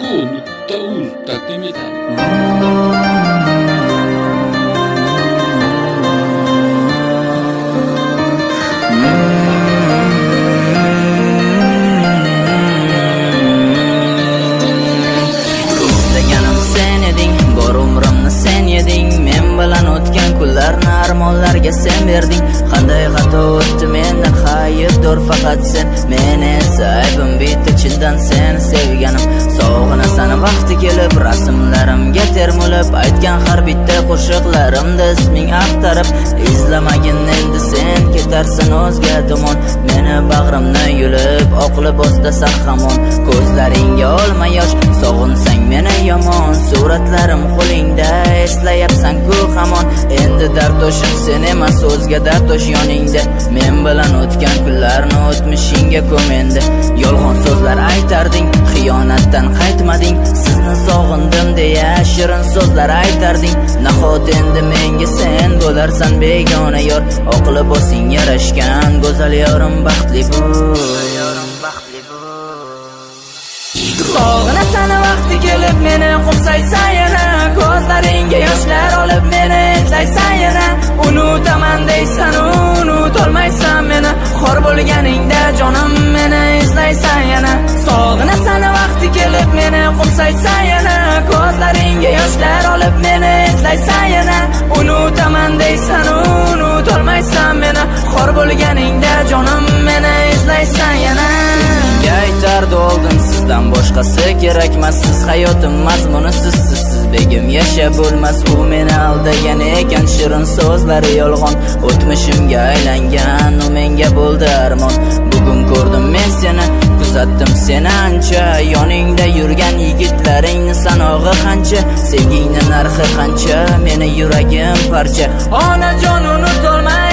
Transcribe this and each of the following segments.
کو نوتاوز تقدیم armonlarga sen berding. Qanday xato o'tdi mendan? Dur faqat sen. Meni esa aybim bitta chindan seni sevganim. Sog'inasan vaqti kelib rasmlarimga termulib aytgan har bitta qo'shiqlarimda isming axtarib izlamagin endi sen ketarsan o'zga tomon meni bag'rimni yulib oq libostasan hamon ko'zlaringga olma yosh sog'insang meni yomon. Suratlarim qo'lingda eslayapsan-ku hamon. Endi dardoshim sen emas o'zga dardosh yoningda. Men bilan o'tgan kunlarni o'tmishingga ko'm endi yolg'on so'zlar aytarding xiyonatdan qaytmading. Sizni sog'indim deya shirin so'zlar aytarding. Nahot endi menga sen bo'larsan begona yor. Oq libosing yarashgan go'zal yorim baxtli bo'l yorim baxtli bo'l sog'inasan vaqti kelib meni qo'msaysan yana ko'zlaringga yoshlar bo'lganingda jonim meni izlaysan yana. Sog'inasan vaqti kelib meni qo'msaysan yana. Ko'zlaringga yoshlar olib meni izlaysan yana. Unutaman deysan unutolmaysan meni. Xor bo'lganingda jonim meni izlaysan yana. Aytardi oldin sizdan boshqasi kerakmas. Siz hayotim mazmuni siz begim yashab bo'lmas. U meni aldi shirin so'zlari yolg'on. O'tmishimga aylangan u menga bo'ldi armon. Bugun ko'rdim men seni kuzatdim seni ancha. Yoningda yurgan yigitlaringni sanog'i qancha? Sevgingni narxi qancha? Meni yuragim parcha. Onajon unutolmay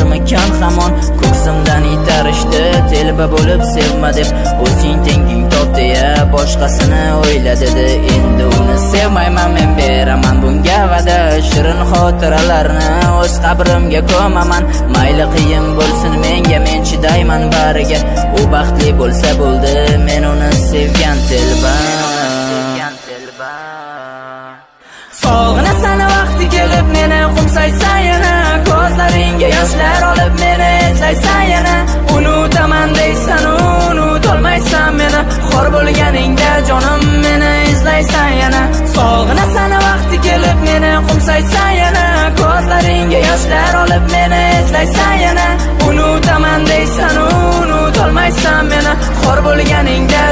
sog'inarmikan hamon ko'ksimdan itarishdi telba bo'lib sevma deb o'zing tenging top deya boshqasini o'yla dedi endi uni sevmayman men beraman bunga va'da. Shirin xotiralarni o'z qabrimga ko'maman. Mayli qiyin bo'lsin menga men chidayman bariga. U baxtli bo'lsa bo'ldi men uni sevgan telba. Sog'inasan vaqti kelib meni qumsaysan yana ko'zlaringga yoshlar olib meni eslaysan yana. Unutaman deysan unutolmaysan meni. Xor bo'lganingda jonim meni eslaysan yana. Sog'inasan vaqti kelib meni qo'msaysan yana. Ko'zlaringga yoshlar olib meni eslaysan yana. Unutaman deysan unutolmaysan meni. Xor bo'lganingda